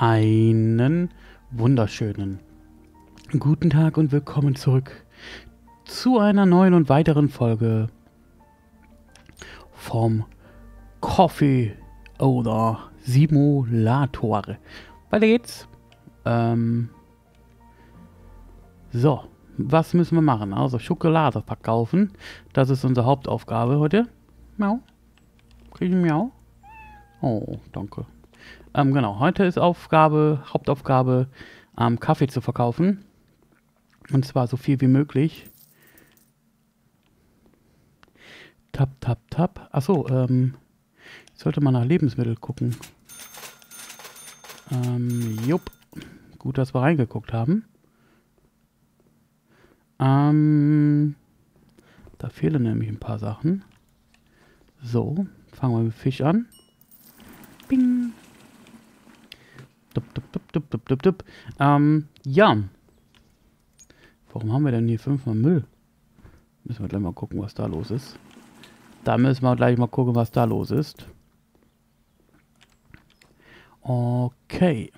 Einen wunderschönen guten Tag und willkommen zurück zu einer neuen und weiteren Folge vom Coffee oder Simulator. Weiter geht's. Ähm so, was müssen wir machen? Also Schokolade verkaufen. Das ist unsere Hauptaufgabe heute. Miau. Kriege ich Miau? Oh, danke. Ähm, genau, heute ist Aufgabe, Hauptaufgabe, ähm, Kaffee zu verkaufen. Und zwar so viel wie möglich. Tap, tap, tap. Achso, ähm, ich sollte mal nach Lebensmittel gucken. Ähm, jupp. Gut, dass wir reingeguckt haben. Ähm, da fehlen nämlich ein paar Sachen. So, fangen wir mit Fisch an. Bing. Dup, dup. Ähm, ja. Warum haben wir denn hier fünfmal Müll? Müssen wir gleich mal gucken, was da los ist. Da müssen wir gleich mal gucken, was da los ist. Okay.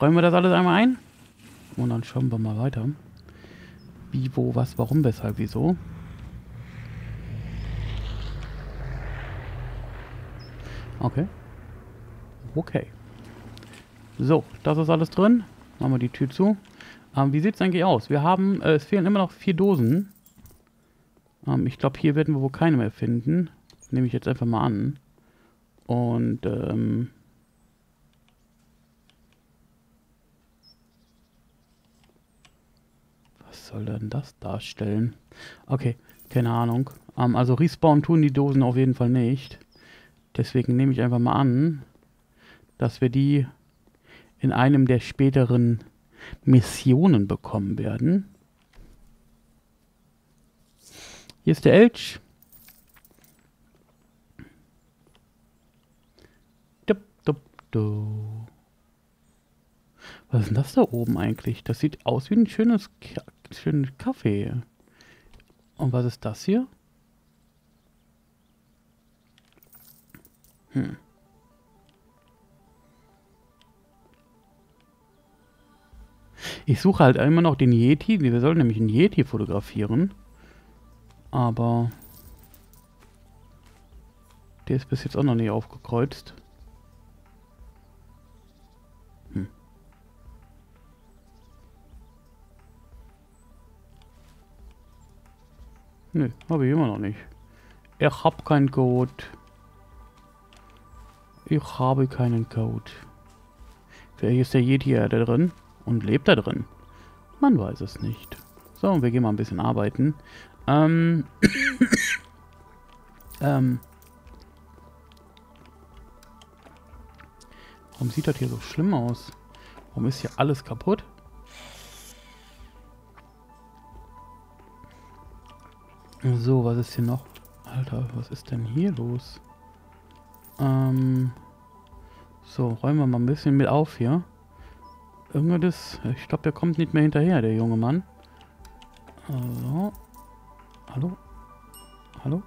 Räumen wir das alles einmal ein? Und dann schauen wir mal weiter. Wie, wo, was, warum, weshalb, wieso. Okay. Okay. So, das ist alles drin. Machen wir die Tür zu. Ähm, wie sieht es eigentlich aus? Wir haben, äh, es fehlen immer noch vier Dosen. Ähm, ich glaube, hier werden wir wohl keine mehr finden. Nehme ich jetzt einfach mal an. Und, ähm... Was soll denn das darstellen? Okay, keine Ahnung. Ähm, also respawn tun die Dosen auf jeden Fall nicht. Deswegen nehme ich einfach mal an, dass wir die in einem der späteren Missionen bekommen werden. Hier ist der Elch. Dup, dup, du. Was ist denn das da oben eigentlich? Das sieht aus wie ein schönes Ka schönen Kaffee. Und was ist das hier? Hm. Ich suche halt immer noch den Yeti. Wir sollen nämlich einen Yeti fotografieren. Aber der ist bis jetzt auch noch nicht aufgekreuzt. Hm. Nö, habe ich immer noch nicht. Ich habe keinen Code. Ich habe keinen Code. Vielleicht ist der Yeti da drin und lebt da drin. Man weiß es nicht. So, wir gehen mal ein bisschen arbeiten. Ähm. ähm. Warum sieht das hier so schlimm aus? Warum ist hier alles kaputt? So, was ist hier noch? Alter, was ist denn hier los? Ähm. So, räumen wir mal ein bisschen mit auf hier. Irgendwas, ich glaube, der kommt nicht mehr hinterher, der junge Mann. So. Hallo? Hallo?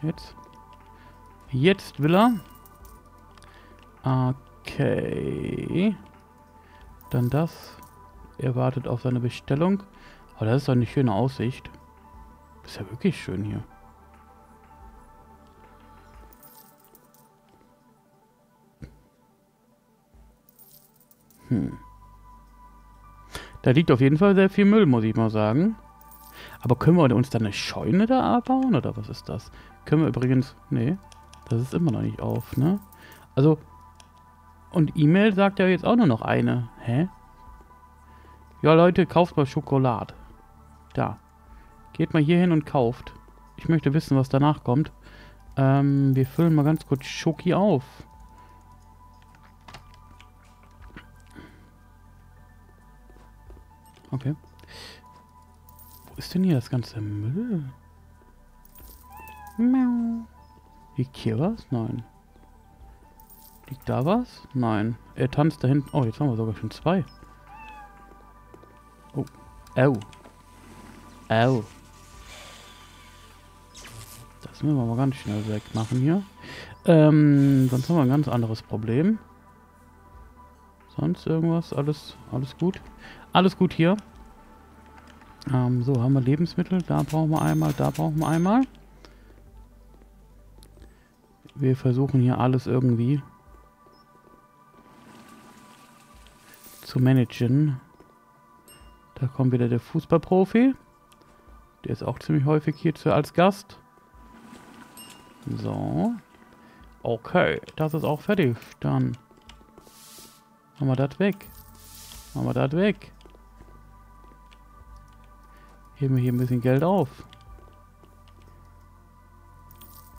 Jetzt? Jetzt will er. Okay. Dann das. Er wartet auf seine Bestellung. Oh, das ist doch eine schöne Aussicht. Ist ja wirklich schön hier. Hm. Da liegt auf jeden Fall sehr viel Müll, muss ich mal sagen. Aber können wir uns da eine Scheune da bauen oder was ist das? Können wir übrigens... Nee, das ist immer noch nicht auf, ne? Also... Und E-Mail sagt ja jetzt auch nur noch eine. Hä? Ja, Leute, kauft mal Schokolade. Da. Geht mal hier hin und kauft. Ich möchte wissen, was danach kommt. Ähm, wir füllen mal ganz kurz Schoki auf. Okay. Wo ist denn hier das ganze Müll? Miau. Liegt hier was? Nein. Liegt da was? Nein. Er tanzt da hinten. Oh, jetzt haben wir sogar schon zwei. Oh. Au. Au. Das müssen wir mal ganz schnell wegmachen hier. Ähm, sonst haben wir ein ganz anderes Problem. Sonst irgendwas? Alles, alles gut? Alles gut hier. Ähm, so, haben wir Lebensmittel. Da brauchen wir einmal, da brauchen wir einmal. Wir versuchen hier alles irgendwie zu managen. Da kommt wieder der Fußballprofi. Der ist auch ziemlich häufig hier als Gast. So. Okay, das ist auch fertig. Dann haben wir das weg. Haben wir das weg. Heben wir hier ein bisschen Geld auf.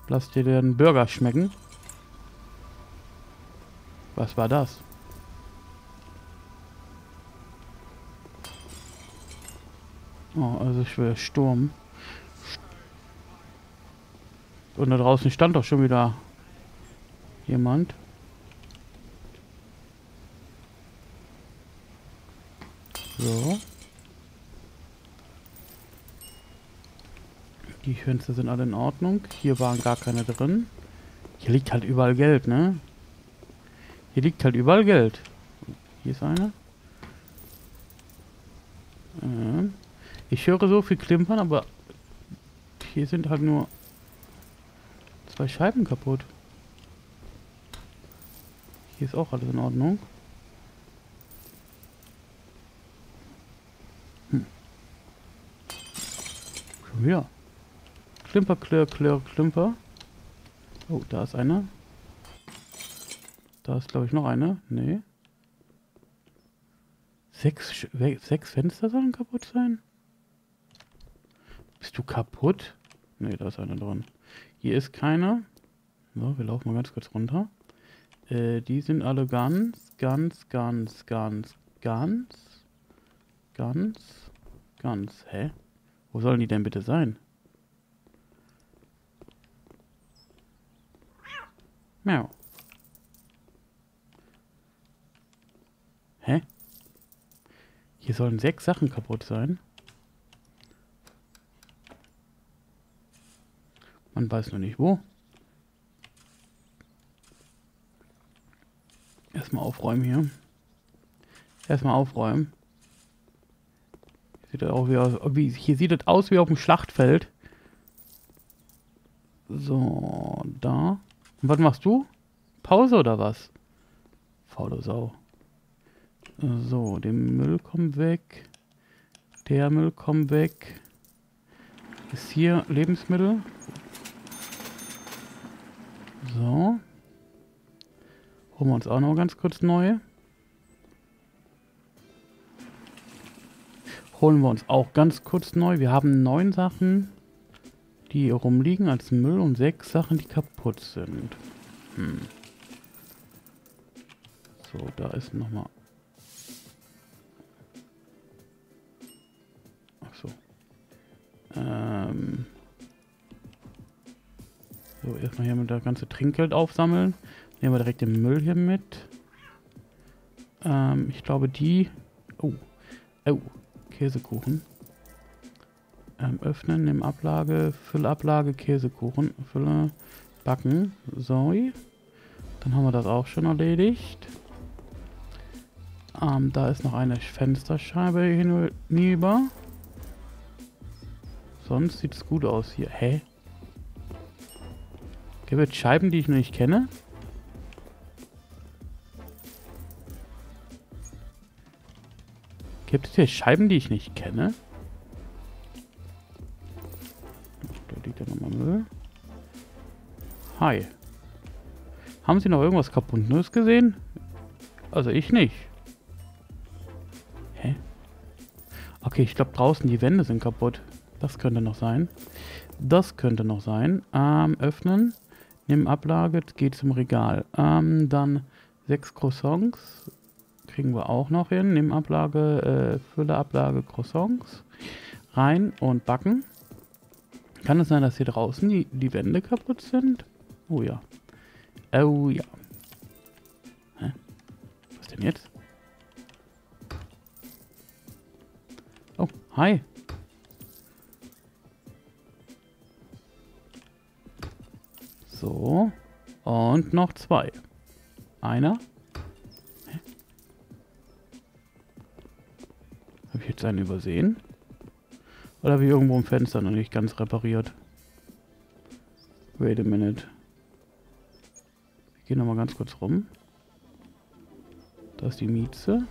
Lass dir den Burger schmecken. Was war das? Oh, also schwer Sturm. Und da draußen stand doch schon wieder jemand. So. Die Fenster sind alle in Ordnung. Hier waren gar keine drin. Hier liegt halt überall Geld, ne? Hier liegt halt überall Geld. Hier ist eine. Ähm. Ich höre so viel Klimpern, aber hier sind halt nur zwei Scheiben kaputt. Hier ist auch alles in Ordnung. Hm. Schon wieder. Klimper, klirr, klirr, klimper. Oh, da ist einer. Da ist, glaube ich, noch eine. Nee. Sechs, sechs Fenster sollen kaputt sein? Bist du kaputt? Ne, da ist einer dran. Hier ist keiner. So, wir laufen mal ganz kurz runter. Äh, die sind alle ganz, ganz, ganz, ganz, ganz, ganz, ganz. Hä? Wo sollen die denn bitte sein? Miau. Hä? Hier sollen sechs Sachen kaputt sein. Man weiß noch nicht wo. Erstmal aufräumen hier. Erstmal aufräumen. Sieht auch wie, aus, wie hier sieht es aus wie auf dem Schlachtfeld. So. Und was machst du? Pause oder was? Faule Sau. So, der Müll kommt weg. Der Müll kommt weg. Ist hier Lebensmittel? So. Holen wir uns auch noch ganz kurz neue. Holen wir uns auch ganz kurz neu. Wir haben neun Sachen, die hier rumliegen als Müll und sechs Sachen, die kaputt sind. Hm. So, da ist nochmal... Ach so. Ähm... So, erstmal hier mit der ganze Trinkgeld aufsammeln. Nehmen wir direkt den Müll hier mit. Ähm, ich glaube die... Oh. Oh. Käsekuchen. Ähm, öffnen, nehmen Ablage, Füllablage, Käsekuchen. Fülle, backen. So. Dann haben wir das auch schon erledigt. Ähm, da ist noch eine Fensterscheibe hinüber. Sonst sieht es gut aus hier. Hä? Gibt es Scheiben, die ich noch nicht kenne? Gibt es hier Scheiben, die ich nicht kenne? Da liegt ja nochmal Müll. Hi. Haben Sie noch irgendwas kaputtes gesehen? Also ich nicht. Hä? Okay, ich glaube draußen die Wände sind kaputt. Das könnte noch sein. Das könnte noch sein. Ähm, öffnen. Nimm Ablage, geht zum Regal. Ähm, dann sechs Croissants. Kriegen wir auch noch hin. Nimm Ablage, äh, Fülle Ablage, Croissants. Rein und backen. Kann es sein, dass hier draußen die, die Wände kaputt sind? Oh ja. Oh ja. Hä? Was denn jetzt? Oh, hi. So. Und noch zwei. Einer. Habe ich jetzt einen übersehen? Oder ich irgendwo ein Fenster noch nicht ganz repariert? Wait a minute. Ich gehe nochmal ganz kurz rum. Da ist die Mieze.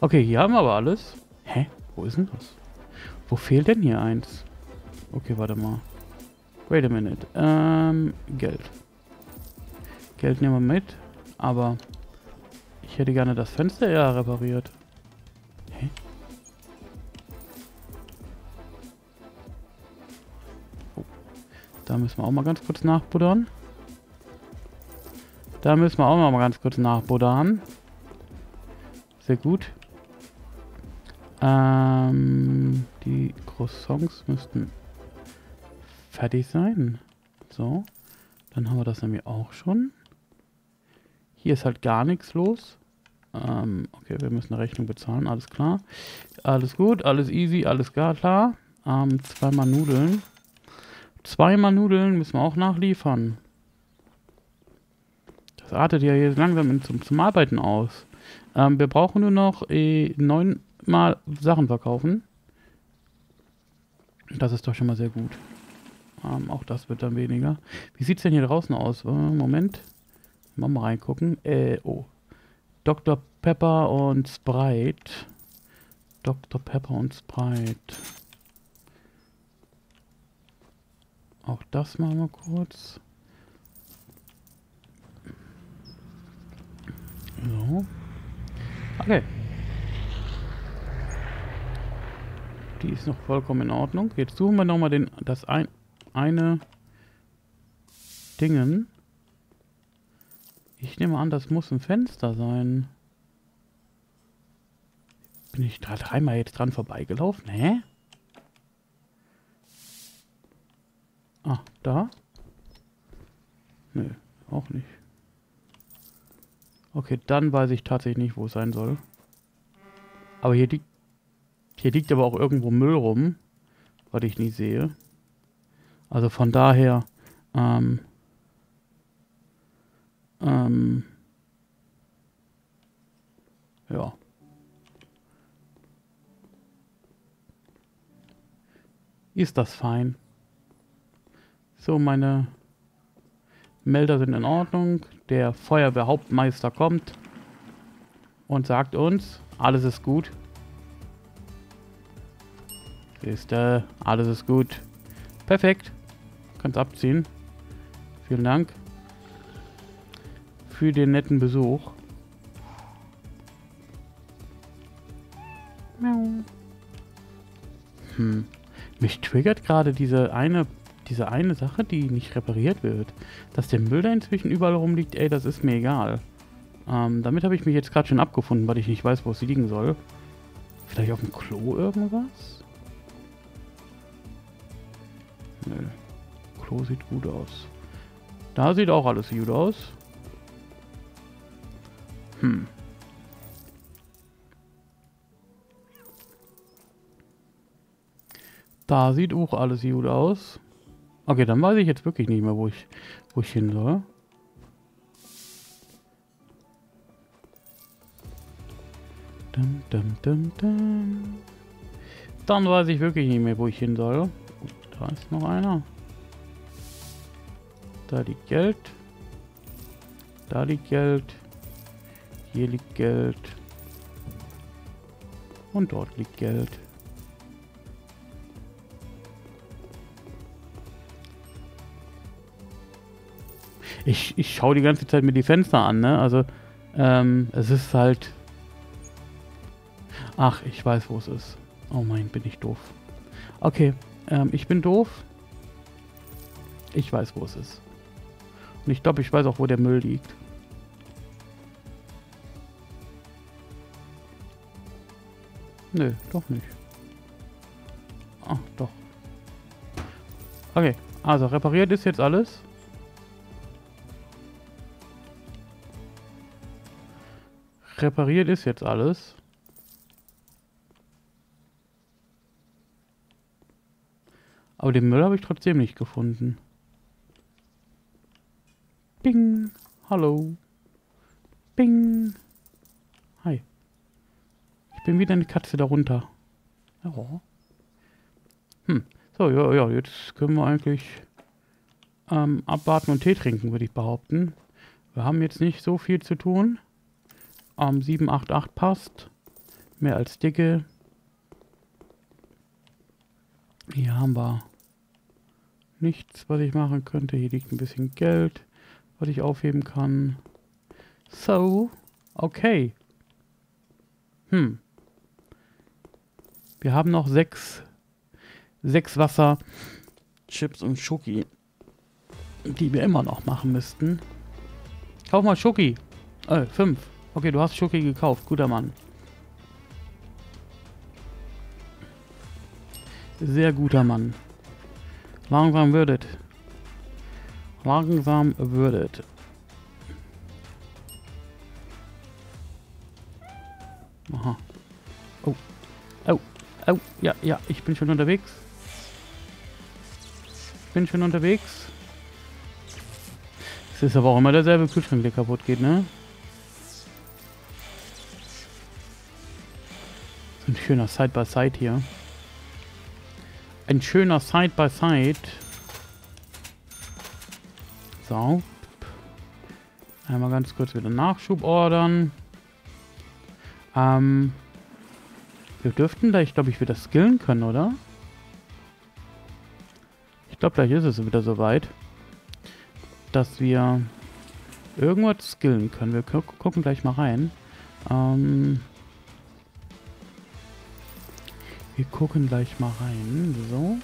Okay, hier haben wir aber alles. Hä? Wo ist denn das? Wo fehlt denn hier eins? Okay, warte mal. Wait a minute. Ähm, Geld. Geld nehmen wir mit. Aber ich hätte gerne das Fenster eher repariert. Da müssen wir auch mal ganz kurz nachbuddern. Da müssen wir auch mal ganz kurz nachbuddern. Sehr gut. Ähm, die Croissants müssten fertig sein. So. Dann haben wir das nämlich auch schon. Hier ist halt gar nichts los. Ähm, okay, wir müssen eine Rechnung bezahlen, alles klar. Alles gut, alles easy, alles klar. Ähm, zweimal Nudeln. Zweimal Nudeln müssen wir auch nachliefern. Das artet ja jetzt langsam zum, zum Arbeiten aus. Ähm, wir brauchen nur noch äh, neunmal Sachen verkaufen. Das ist doch schon mal sehr gut. Ähm, auch das wird dann weniger. Wie sieht es denn hier draußen aus? Äh, Moment. Mal, mal reingucken. Äh, oh. Dr. Pepper und Sprite. Dr. Pepper und Sprite. Auch das machen wir kurz. So. Okay. Die ist noch vollkommen in Ordnung. Jetzt suchen wir nochmal das ein, eine Dingen. Ich nehme an, das muss ein Fenster sein. Bin ich da dreimal jetzt dran vorbeigelaufen? Hä? Ah, da? Nö, auch nicht. Okay, dann weiß ich tatsächlich nicht, wo es sein soll. Aber hier liegt... Hier liegt aber auch irgendwo Müll rum. Was ich nicht sehe. Also von daher... Ähm... Ähm... Ja. Ist das fein. So, meine Melder sind in Ordnung. Der Feuerwehrhauptmeister kommt und sagt uns, alles ist gut. Siehst du, alles ist gut. Perfekt. Kannst abziehen. Vielen Dank für den netten Besuch. Hm. Mich triggert gerade diese eine diese eine Sache, die nicht repariert wird, dass der Müll da inzwischen überall rumliegt, ey, das ist mir egal. Ähm, damit habe ich mich jetzt gerade schon abgefunden, weil ich nicht weiß, wo es liegen soll. Vielleicht auf dem Klo irgendwas? Nö. Klo sieht gut aus. Da sieht auch alles gut aus. Hm. Da sieht auch alles gut aus. Okay, dann weiß ich jetzt wirklich nicht mehr, wo ich, wo ich hin soll. Dum, dum, dum, dum. Dann weiß ich wirklich nicht mehr, wo ich hin soll. Da ist noch einer. Da liegt Geld. Da liegt Geld. Hier liegt Geld. Und dort liegt Geld. Ich, ich schaue die ganze Zeit mir die Fenster an, ne? Also, ähm, es ist halt... Ach, ich weiß, wo es ist. Oh mein, bin ich doof. Okay, ähm, ich bin doof. Ich weiß, wo es ist. Und ich glaube, ich weiß auch, wo der Müll liegt. Nö, doch nicht. Ach, doch. Okay, also repariert ist jetzt alles. Repariert ist jetzt alles. Aber den Müll habe ich trotzdem nicht gefunden. Hallo. Bing. Hi. Ich bin wieder eine Katze darunter. Ja. Hm. So, ja, ja, jetzt können wir eigentlich ähm, abwarten und Tee trinken, würde ich behaupten. Wir haben jetzt nicht so viel zu tun. Ähm, 788 passt. Mehr als dicke. Hier haben wir nichts, was ich machen könnte. Hier liegt ein bisschen Geld, was ich aufheben kann. So, okay. Hm. Wir haben noch sechs, sechs Wasser, Chips und Schoki, die wir immer noch machen müssten. Kauf mal Schoki. Äh, fünf. Okay, du hast Schoki gekauft. Guter Mann. Sehr guter Mann. Langsam wird es. Langsam wird es. Aha. Oh. Oh. Oh. Ja, ja, ich bin schon unterwegs. Ich bin schon unterwegs. Es ist aber auch immer derselbe Kühlschrank, der kaputt geht, ne? Schöner Side-by-Side -Side hier. Ein schöner Side-by-Side. -Side. So. Einmal ganz kurz wieder Nachschub ordern. Ähm, wir dürften da, ich glaube, ich wieder skillen können, oder? Ich glaube, gleich ist es wieder soweit, dass wir irgendwas skillen können. Wir gu gucken gleich mal rein. Ähm, wir gucken gleich mal rein. So.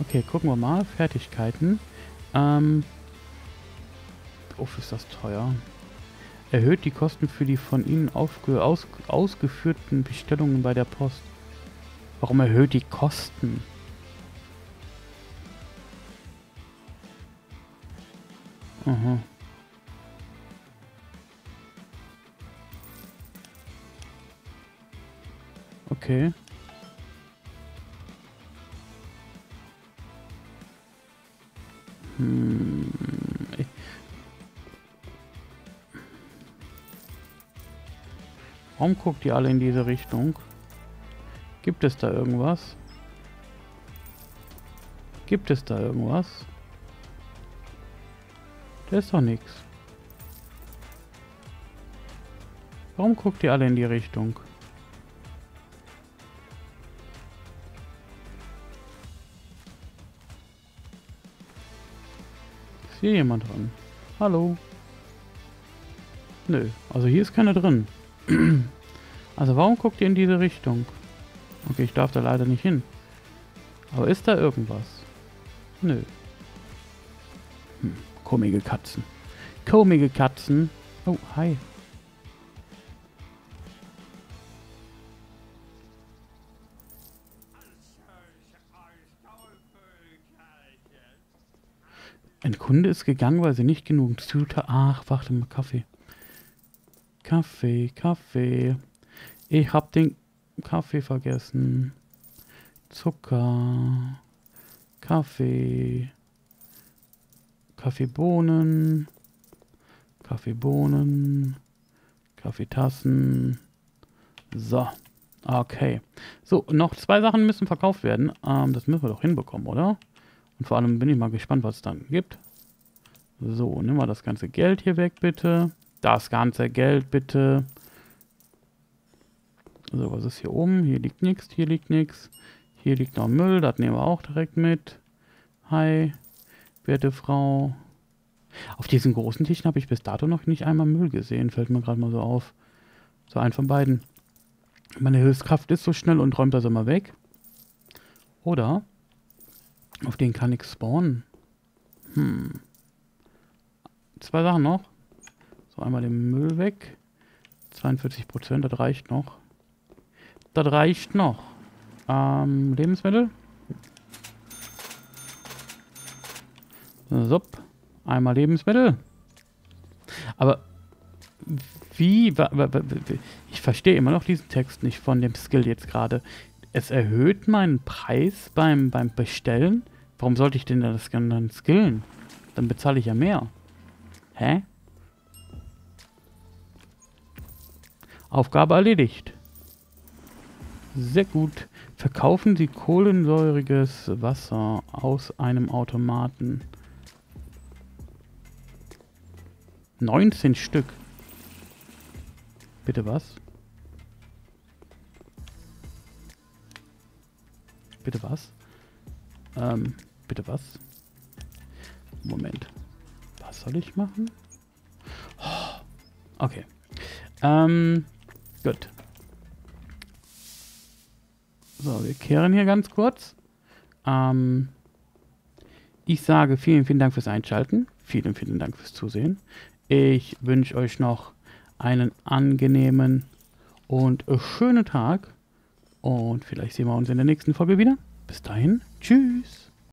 Okay, gucken wir mal. Fertigkeiten. Ähm, uff, ist das teuer erhöht die Kosten für die von Ihnen aus ausgeführten Bestellungen bei der Post. Warum erhöht die Kosten? Aha. Okay. Hm. Warum guckt ihr alle in diese Richtung? Gibt es da irgendwas? Gibt es da irgendwas? Da ist doch nichts. Warum guckt ihr alle in die Richtung? Hier jemand drin? Hallo? Nö, also hier ist keiner drin. Also warum guckt ihr in diese Richtung? Okay, ich darf da leider nicht hin. Aber ist da irgendwas? Nö. Hm, komische Katzen. Komische Katzen. Oh, hi. Ein Kunde ist gegangen, weil sie nicht genug Zutat... Ach, warte mal, Kaffee. Kaffee, Kaffee. Ich hab den Kaffee vergessen. Zucker. Kaffee. Kaffeebohnen. Kaffeebohnen. Kaffeetassen. So. Okay. So, noch zwei Sachen müssen verkauft werden. Ähm, das müssen wir doch hinbekommen, oder? Und vor allem bin ich mal gespannt, was es dann gibt. So, nehmen wir das ganze Geld hier weg, bitte. Das ganze Geld bitte. So, was ist hier oben? Hier liegt nichts, hier liegt nichts. Hier liegt noch Müll, das nehmen wir auch direkt mit. Hi, werte Frau. Auf diesen großen Tischen habe ich bis dato noch nicht einmal Müll gesehen, fällt mir gerade mal so auf. So, ein von beiden. Meine Hilfskraft ist so schnell und räumt das immer weg. Oder auf den kann ich spawnen. Hm. Zwei Sachen noch. So, einmal den Müll weg. 42 Prozent, das reicht noch. Das reicht noch. Ähm, Lebensmittel. So, einmal Lebensmittel. Aber wie, ich verstehe immer noch diesen Text nicht von dem Skill jetzt gerade es erhöht meinen Preis beim, beim Bestellen. Warum sollte ich denn das dann skillen? Dann bezahle ich ja mehr. Hä? Aufgabe erledigt. Sehr gut. Verkaufen Sie kohlensäuriges Wasser aus einem Automaten. 19 Stück. Bitte was? Bitte was? Ähm, bitte was? Moment. Was soll ich machen? Okay. Ähm, gut. So, wir kehren hier ganz kurz. Ähm, ich sage vielen, vielen Dank fürs Einschalten. Vielen, vielen Dank fürs Zusehen. Ich wünsche euch noch einen angenehmen und schönen Tag. Und vielleicht sehen wir uns in der nächsten Folge wieder. Bis dahin, tschüss.